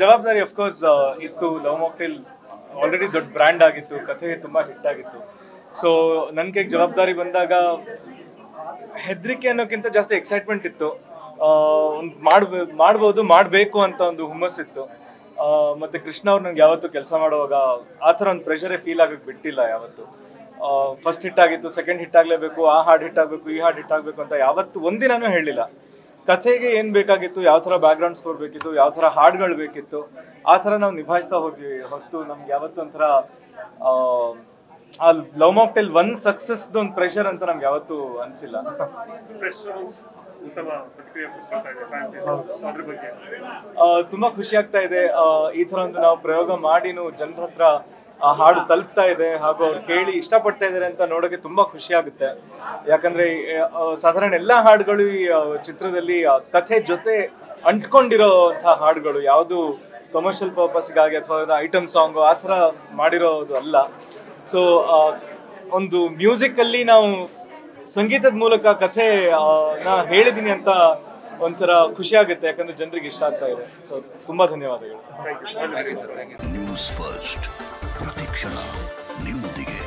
ಜವಾಬ್ದಾರಿ ಅಫ್ಕೋರ್ಸ್ ಇತ್ತು. Love Mocktail already ದೊಡ್ಡ ಬ್ರ್ಯಾಂಡ್ ಆಗಿತ್ತು. ಕಥೆ ತುಂಬಾ ಹಿಟ್ ಆಗಿತ್ತು. ಸೊ ನನಗೆ ಜವಾಬ್ದಾರಿ ಬಂದಾಗ ಹೆದರಿಕೆ ಅನ್ನೋಕ್ಕಿಂತ ಜಾಸ್ತಿ ಎಕ್ಸೈಟ್ಮೆಂಟ್ ಇತ್ತು. ಒಂದು ಮಾಡ್ಬೇ ಮಾಡ್ಬೋದು ಮಾಡಬೇಕು ಅಂತ ಒಂದು ಹುಮ್ಮಸ್ಸಿತ್ತು ಆ, ಮತ್ತೆ ಕೃಷ್ಣ ಅವ್ರು ನಂಗೆ ಯಾವತ್ತು ಕೆಲಸ ಮಾಡುವಾಗ ಆ ಥರ ಒಂದು ಪ್ರೆಷರೇ ಫೀಲ್ ಆಗಕ್ಕೆ ಬಿಟ್ಟಿಲ್ಲ ಯಾವತ್ತು. ಫಸ್ಟ್ ಹಿಟ್ ಆಗಿತ್ತು ಸೆಕೆಂಡ್ ಹಿಟ್ ಆಗಲೇಬೇಕು ಆ ಹಾಡು ಹಿಟ್ ಆಗಬೇಕು ಈ ಹಾಡು ಹಿಟ್ ಆಗಬೇಕು ಅಂತ ಯಾವತ್ತು ಒಂದಿನೂ ಹೇಳಲಿಲ್ಲ ಕಥೆಗೆ ಏನ್ ಬೇಕಾಗಿತ್ತು ಯಾವ ತರ ಬ್ಯಾಕ್ಗ್ರೌಂಡ್ ಸ್ಕೋರ್ ಬೇಕಿತ್ತು ಯಾವ ತರ ಹಾಡುಗಳು ಬೇಕಿತ್ತು ಆ ತರ ನಾವು ನಿಭಾಯಿಸ್ತಾ ಹೋದ್ವಿ. ಹೊತ್ತು ನಮ್ಗೆ ಯಾವತ್ತೂ ಒಂಥರ ಆ, ಲವ್ ಮಾಕ್ಟೆಲ್ ಒನ್ ಸಕ್ಸಸ್ ಒಂದು ಪ್ರೆಷರ್ ಅಂತ ನಮ್ಗೆ ಯಾವತ್ತೂ ಅನ್ಸಿಲ್ಲ. ತುಂಬಾ ಖುಷಿ ಆಗ್ತಾ ಇದೆ. ಈ ತರ ಒಂದು ನಾವು ಪ್ರಯೋಗ ಮಾಡಿನೂ ಜನರ ಹತ್ರ ಆ ಹಾಡು ತಲುಪ್ತಾ ಇದೆ ಹಾಗೂ ಅವ್ರು ಕೇಳಿ ಇಷ್ಟಪಡ್ತಾ ಇದ್ದಾರೆ ಅಂತ ನೋಡೋಕೆ ತುಂಬಾ ಖುಷಿ ಆಗುತ್ತೆ. ಯಾಕಂದ್ರೆ ಸಾಧಾರಣ ಎಲ್ಲಾ ಹಾಡುಗಳು ಈ ಚಿತ್ರದಲ್ಲಿ ಆ ಕಥೆ ಜೊತೆ ಅಂಟ್ಕೊಂಡಿರೋಂತಹ ಹಾಡುಗಳು. ಯಾವುದು ಕಮರ್ಷಿಯಲ್ ಪರ್ಪಸ್ಗಾಗಿ ಅಥವಾ ಐಟಮ್ ಸಾಂಗ್ ಆ ಥರ ಮಾಡಿರೋದು ಅಲ್ಲ. ಸೊ ಒಂದು ಮ್ಯೂಸಿಕ್ ಅಲ್ಲಿ ನಾವು ಸಂಗೀತದ ಮೂಲಕ ಕಥೆ ನಾ ನ ಹೇಳಿದೀನಿ ಅಂತ ಒಂಥರ ಖುಷಿ ಆಗುತ್ತೆ. ಯಾಕಂದ್ರೆ ಜನರಿಗೆ ಇಷ್ಟ ಆಗ್ತಾ ಇದೆ. ಸೊ ತುಂಬಾ ಧನ್ಯವಾದಗಳು. ಪ್ರತಿಕ್ಷಣ ನಿಮ್ಮೊಂದಿಗೆ.